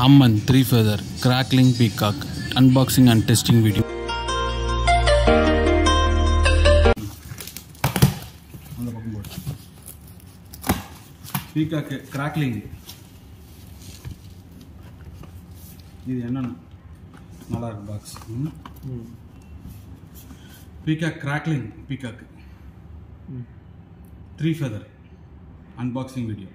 Amman 3 feather crackling peacock unboxing and testing video. Peacock crackling இது என்னன்னு நல்லா இருக்கு box peacock crackling peacock three feather unboxing video